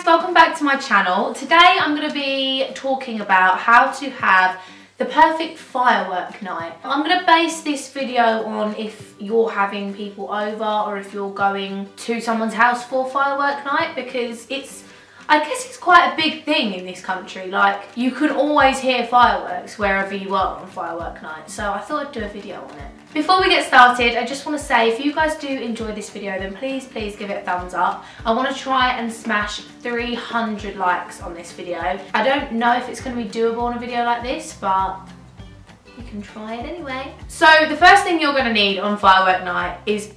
guys, welcome back to my channel. Today I'm going to be talking about how to have the perfect firework night. I'm going to base this video on if you're having people over or if you're going to someone's house for firework night because it's I guess it's quite a big thing in this country. Like, you can always hear fireworks wherever you are on firework night. So I thought I'd do a video on it. Before we get started, I just want to say, if you guys do enjoy this video, then please, please give it a thumbs up. I want to try and smash 300 likes on this video. I don't know if it's going to be doable on a video like this, but you can try it anyway. So the first thing you're going to need on firework night is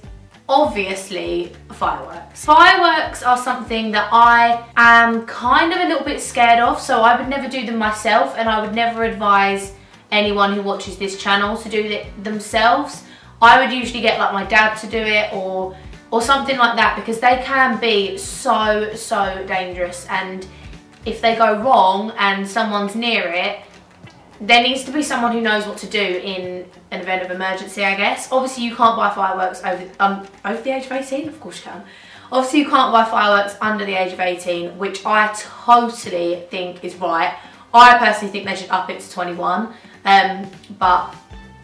obviously fireworks. Fireworks are something that I am kind of a little bit scared of, so I would never do them myself and I would never advise anyone who watches this channel to do it themselves. I would usually get like my dad to do it or or something like that because they can be so, so dangerous and if they go wrong and someone's near it, there needs to be someone who knows what to do in an event of emergency, I guess. Obviously, you can't buy fireworks over, um, over the age of 18, of course you can. Obviously, you can't buy fireworks under the age of 18, which I totally think is right. I personally think they should up it to 21, um, but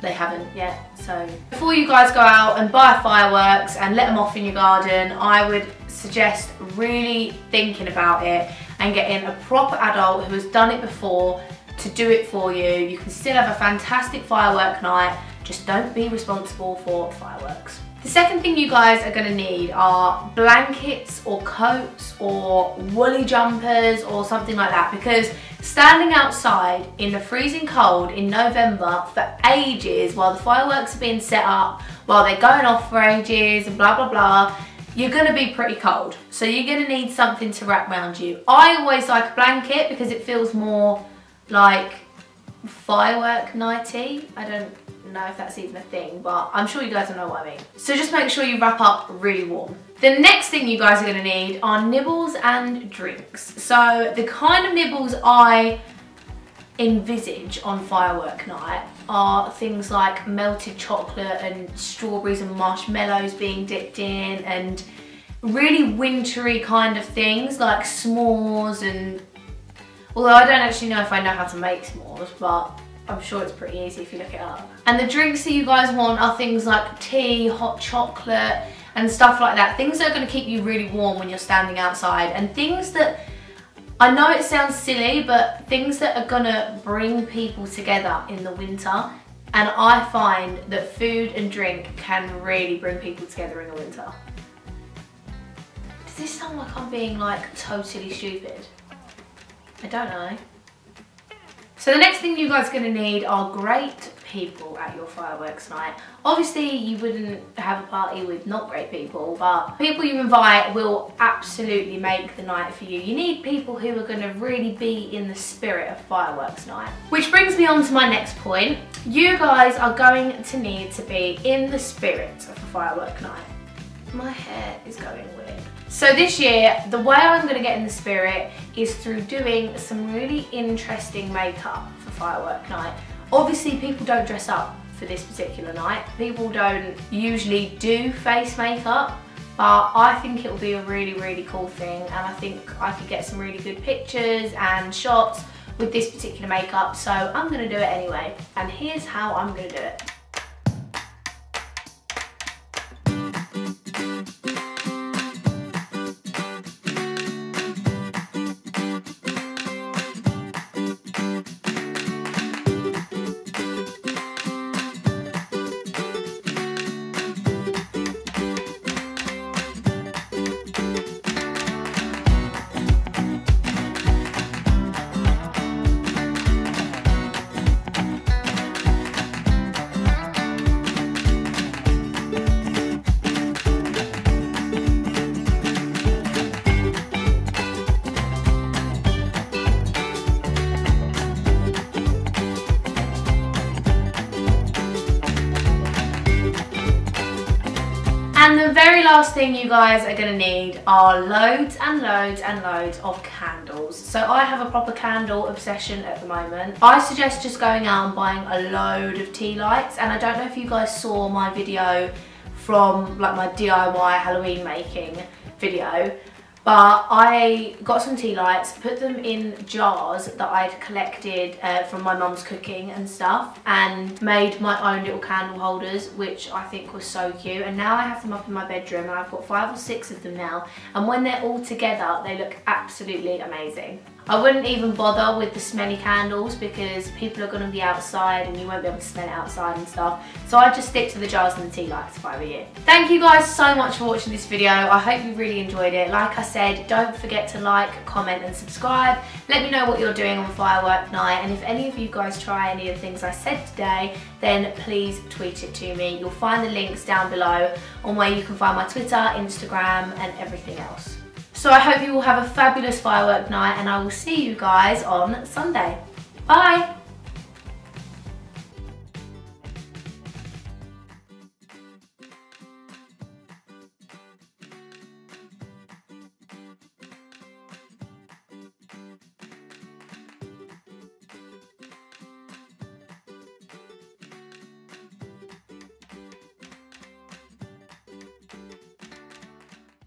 they haven't yet. So before you guys go out and buy fireworks and let them off in your garden, I would suggest really thinking about it and getting a proper adult who has done it before to do it for you. You can still have a fantastic firework night, just don't be responsible for fireworks. The second thing you guys are gonna need are blankets or coats or woolly jumpers or something like that because standing outside in the freezing cold in November for ages while the fireworks are being set up, while they're going off for ages and blah, blah, blah, you're gonna be pretty cold. So you're gonna need something to wrap around you. I always like a blanket because it feels more like firework nighty. I don't know if that's even a thing, but I'm sure you guys will know what I mean. So just make sure you wrap up really warm. The next thing you guys are gonna need are nibbles and drinks. So the kind of nibbles I envisage on firework night are things like melted chocolate and strawberries and marshmallows being dipped in and really wintry kind of things like s'mores and Although I don't actually know if I know how to make s'mores, but I'm sure it's pretty easy if you look it up. And the drinks that you guys want are things like tea, hot chocolate, and stuff like that. Things that are gonna keep you really warm when you're standing outside, and things that, I know it sounds silly, but things that are gonna bring people together in the winter. And I find that food and drink can really bring people together in the winter. Does this sound like I'm being like totally stupid? I don't know. So the next thing you guys are going to need are great people at your fireworks night. Obviously you wouldn't have a party with not great people, but people you invite will absolutely make the night for you. You need people who are going to really be in the spirit of fireworks night. Which brings me on to my next point. You guys are going to need to be in the spirit of a firework night. My hair is going weird. So this year, the way I'm gonna get in the spirit is through doing some really interesting makeup for firework night. Obviously, people don't dress up for this particular night. People don't usually do face makeup, but I think it will be a really, really cool thing. And I think I could get some really good pictures and shots with this particular makeup. So I'm gonna do it anyway. And here's how I'm gonna do it. And the very last thing you guys are gonna need are loads and loads and loads of candles. So I have a proper candle obsession at the moment. I suggest just going out and buying a load of tea lights. And I don't know if you guys saw my video from like my DIY Halloween making video. But I got some tea lights, put them in jars that I'd collected uh, from my mum's cooking and stuff and made my own little candle holders which I think was so cute and now I have them up in my bedroom and I've got five or six of them now and when they're all together they look absolutely amazing. I wouldn't even bother with the smelly candles because people are going to be outside and you won't be able to smell it outside and stuff. So I just stick to the jars and the tea lights if I were you. Thank you guys so much for watching this video. I hope you really enjoyed it. Like I said, don't forget to like, comment and subscribe. Let me know what you're doing on firework night and if any of you guys try any of the things I said today, then please tweet it to me. You'll find the links down below on where you can find my Twitter, Instagram and everything else. So I hope you all have a fabulous firework night and I will see you guys on Sunday. Bye!